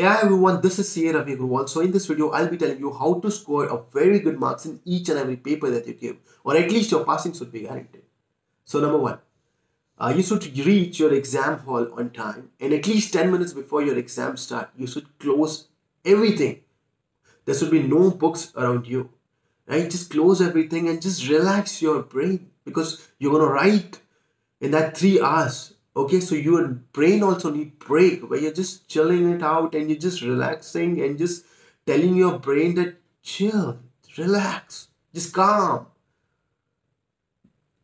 Hey everyone, this is CA Ravi Agarwal. So in this video, I'll be telling you how to score a very good marks in each and every paper that you give, or at least your passing should be guaranteed. So number one, uh, you should reach your exam hall on time, and at least 10 minutes before your exam start, you should close everything. There should be no books around you, right? Just close everything and just relax your brain because you're gonna write in that three hours okay so your brain also need break where you're just chilling it out and you're just relaxing and just telling your brain that chill relax just calm.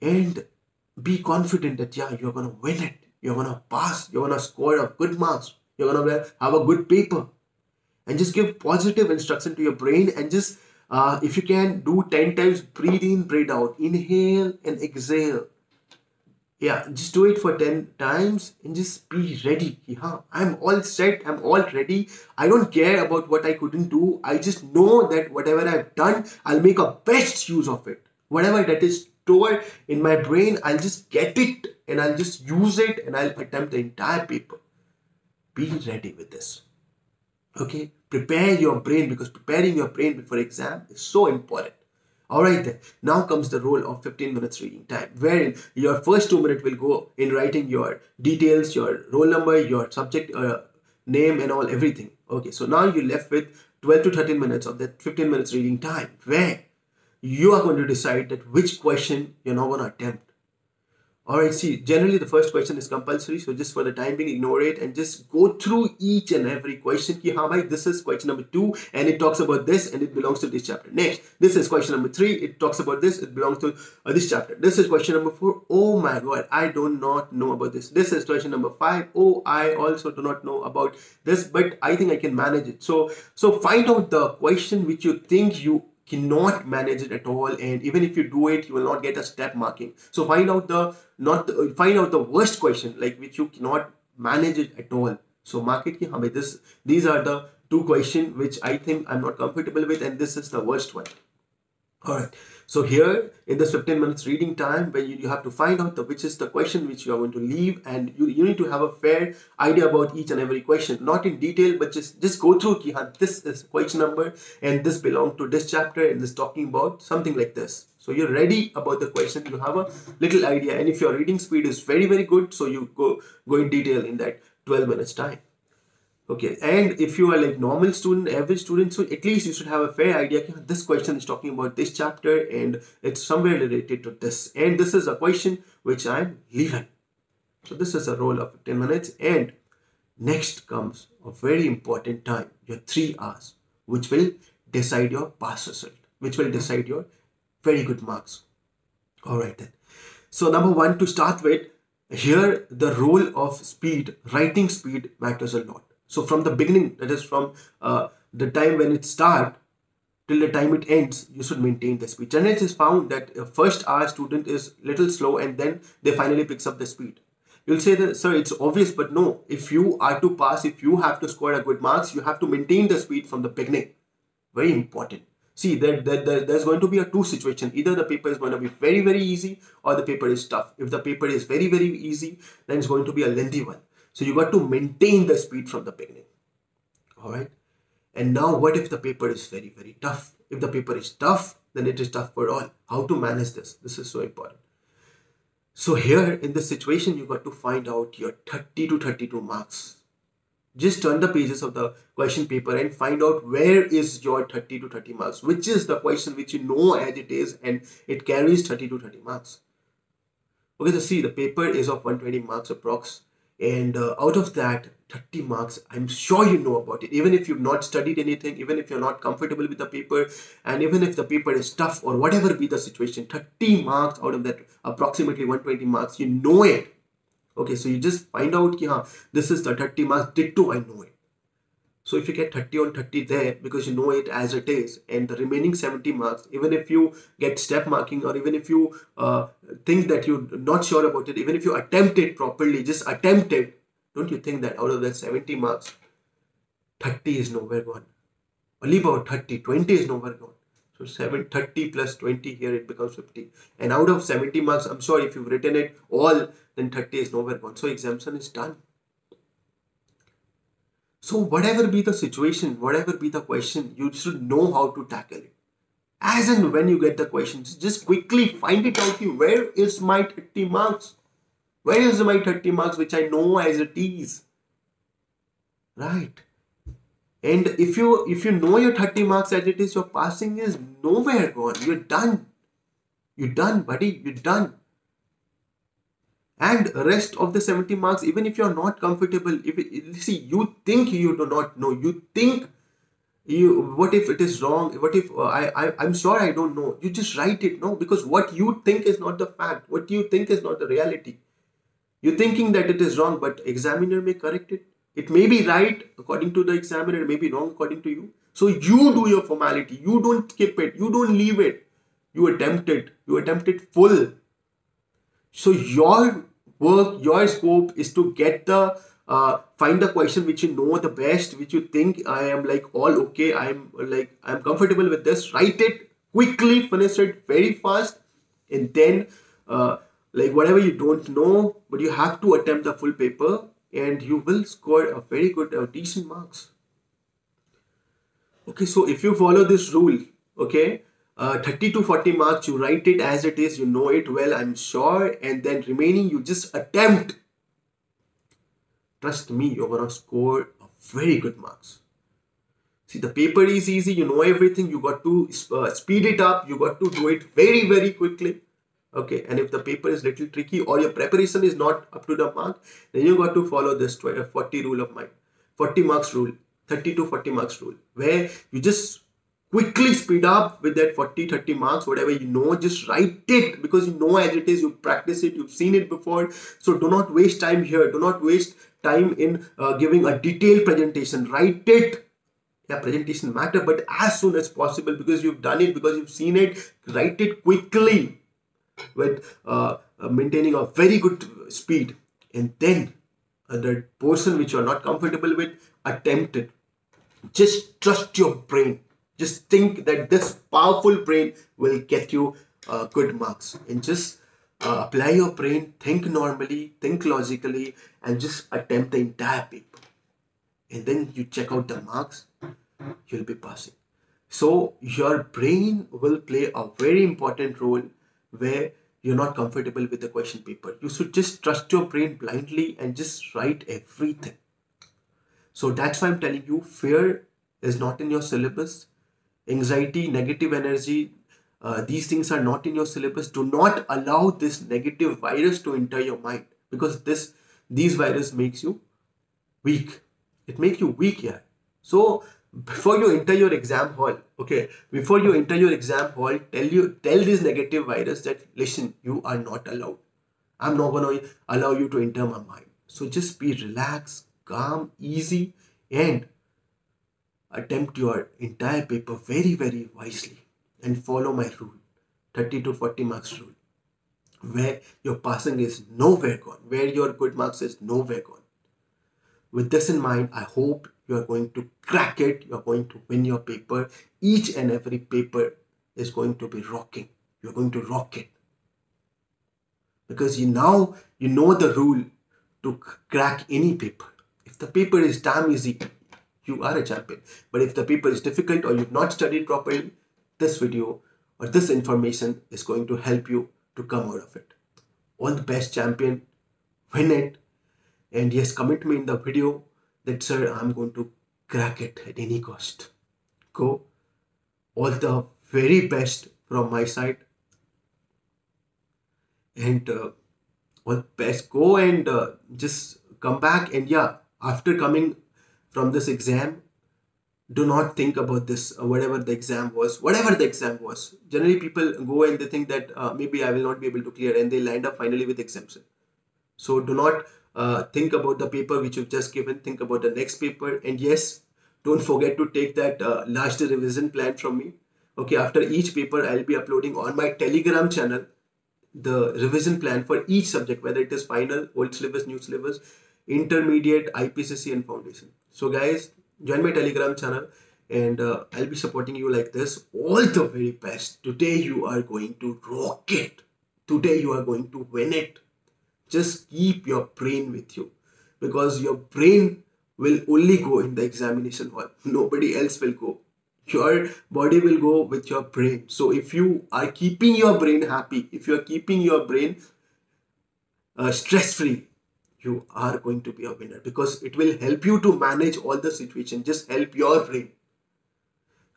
And be confident that yeah you're gonna win it. You're gonna pass. You're gonna score a good marks. You're gonna have a good paper. And just give positive instruction to your brain and just uh, if you can do 10 times breathe in breathe out. Inhale and exhale yeah just do it for 10 times and just be ready. Yeah i'm all set. I'm all ready. I don't care about what i couldn't do. I just know that whatever i've done i'll make a best use of it. Whatever that is stored in my brain i'll just get it and i'll just use it and i'll attempt the entire paper. Be ready with this. Okay? Prepare your brain because preparing your brain before exam is so important Alright then, now comes the role of 15 minutes reading time, wherein your first two minutes will go in writing your details, your roll number, your subject uh, name and all everything. Okay, so now you're left with 12 to 13 minutes of that 15 minutes reading time, where you are going to decide that which question you're not going to attempt. Alright, see, generally the first question is compulsory, so just for the time being, ignore it and just go through each and every question. Ki, haan, bhai, this is question number two, and it talks about this, and it belongs to this chapter. Next, this is question number three, it talks about this, it belongs to uh, this chapter. This is question number four. Oh my god, I do not know about this. This is question number five. Oh, I also do not know about this, but I think I can manage it. So, so find out the question which you think you cannot manage it at all and even if you do it you will not get a step marking. So find out the not the, find out the worst question like which you cannot manage it at all. So mark it ki, this these are the two questions which i think i'm not comfortable with and this is the worst one. All right so here in this 15 minutes reading time when you, you have to find out the, which is the question which you are going to leave and you, you need to have a fair idea about each and every question. Not in detail but just just go through ki, this is question number and this belongs to this chapter and this talking about something like this. So you're ready about the question. You have a little idea and if your reading speed is very very good so you go go in detail in that 12 minutes time Okay, and if you are like normal student, average student, so at least you should have a fair idea. This question is talking about this chapter and it's somewhere related to this. And this is a question which I'm leaving. So this is a roll of 10 minutes. And next comes a very important time, your three hours, which will decide your pass result, which will decide your very good marks. All right then. So number one to start with, here the role of speed, writing speed matters a lot so from the beginning, that is from uh, the time when it starts till the time it ends, you should maintain the speed. Generally, it is found that a first hour student is little slow and then they finally picks up the speed. You'll say that, sir, it's obvious, but no. If you are to pass, if you have to score a good marks, you have to maintain the speed from the beginning. Very important. See, there, there, there, there's going to be a two situation. Either the paper is going to be very, very easy or the paper is tough. If the paper is very, very easy, then it's going to be a lengthy one. So you got to maintain the speed from the beginning. All right. And now what if the paper is very, very tough? If the paper is tough, then it is tough for all. How to manage this? This is so important. So here in this situation, you got to find out your 30 to 32 marks. Just turn the pages of the question paper and find out where is your 30 to 30 marks, which is the question which you know as it is and it carries 30 to 30 marks. Okay, so see the paper is of 120 marks approx and uh, out of that 30 marks i'm sure you know about it. Even if you've not studied anything even if you're not comfortable with the paper and even if the paper is tough or whatever be the situation 30 marks out of that approximately 120 marks you know it. Okay so you just find out ki, haan, this is the 30 marks ditto i know it so if you get 30 on 30 there because you know it as it is and the remaining 70 marks, even if you get step marking or even if you uh, think that you're not sure about it, even if you attempt it properly, just attempt it, don't you think that out of that 70 marks, 30 is nowhere gone? Only about 30, 20 is nowhere gone. So 7, 30 plus 20 here it becomes 50. And out of 70 marks, I'm sure if you've written it all, then 30 is nowhere gone. So exemption is done. So, whatever be the situation, whatever be the question, you should know how to tackle it. As and when you get the questions, just quickly find it out. Where is my 30 marks? Where is my 30 marks which I know as it is? Right. And if you if you know your 30 marks as it is, your passing is nowhere gone. You're done. You're done, buddy. You're done. And rest of the 70 marks, even if you're not comfortable, if it, see you think you do not know, you think you what if it is wrong what if uh, I, I i'm sure i don't know you just write it no because what you think is not the fact what you think is not the reality you're thinking that it is wrong but examiner may correct it it may be right according to the examiner, it may be wrong according to you. So you do your formality. You don't skip it. You don't leave it. You attempt it. You attempt it full. So your work, your scope is to get the uh, find the question which you know the best, which you think I am like all okay. I'm like I'm comfortable with this. Write it quickly, finish it very fast, and then uh, like whatever you don't know, but you have to attempt the full paper and you will score a very good uh, decent marks okay so if you follow this rule okay uh, 30 to 40 marks you write it as it is you know it well i'm sure and then remaining you just attempt. Trust me you're gonna score a very good marks. See the paper is easy you know everything you got to uh, speed it up you got to do it very very quickly. Okay and if the paper is little tricky or your preparation is not up to the mark then you got to follow this 40 rule of mine. 40 marks rule 30 to 40 marks rule where you just quickly speed up with that 40 30 marks whatever you know just write it because you know as it is you practice it you've seen it before. So do not waste time here. Do not waste time in uh, giving a detailed presentation. Write it. Yeah presentation matter but as soon as possible because you've done it because you've seen it write it quickly with uh, uh, maintaining a very good speed. And then the portion which you are not comfortable with attempt it. Just trust your brain just think that this powerful brain will get you uh, good marks and just uh, apply your brain think normally think logically and just attempt the entire paper and then you check out the marks you'll be passing so your brain will play a very important role where you're not comfortable with the question paper. You should just trust your brain blindly and just write everything. So that's why I'm telling you fear is not in your syllabus. Anxiety, negative energy, uh, these things are not in your syllabus. Do not allow this negative virus to enter your mind because this these virus makes you weak. It makes you weak here. So before you enter your exam hall okay before you enter your exam hall tell you tell this negative virus that listen you are not allowed i'm not going to allow you to enter my mind so just be relaxed calm easy and attempt your entire paper very very wisely and follow my rule 30 to 40 marks rule where your passing is nowhere gone where your good marks is nowhere gone. With this in mind i hope you are going to crack it you're going to win your paper. Each and every paper is going to be rocking you're going to rock it. Because you now you know the rule to crack any paper. If the paper is damn easy you are a champion but if the paper is difficult or you've not studied properly this video or this information is going to help you to come out of it all the best champion win it and yes comment me in the video that, sir, I'm going to crack it at any cost. Go. All the very best from my side. And uh, all best. Go and uh, just come back. And yeah, after coming from this exam, do not think about this uh, whatever the exam was whatever the exam was. Generally people go and they think that uh, maybe i will not be able to clear and they land up finally with exemption so do not uh, think about the paper which you've just given. Think about the next paper. And yes don't forget to take that uh, last revision plan from me. Okay after each paper i'll be uploading on my telegram channel the revision plan for each subject whether it is final old syllabus new syllabus intermediate ipcc and foundation so guys join my telegram channel and uh, i'll be supporting you like this all the very best today you are going to rock it today you are going to win it just keep your brain with you because your brain will only go in the examination hall. Nobody else will go. Your body will go with your brain. So if you are keeping your brain happy, if you are keeping your brain uh, stress free, you are going to be a winner because it will help you to manage all the situation. Just help your brain.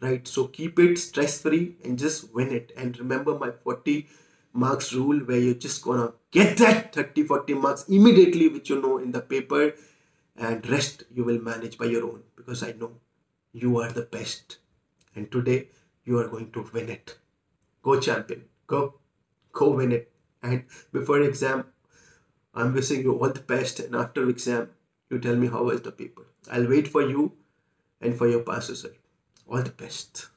Right. So keep it stress free and just win it. And remember my 40 marks rule where you're just gonna get that 30 40 marks immediately which you know in the paper and rest you will manage by your own because i know you are the best and today you are going to win it go champion go go win it and before exam i'm wishing you all the best and after exam. You tell me how was the paper. I'll wait for you and for your pass result all the best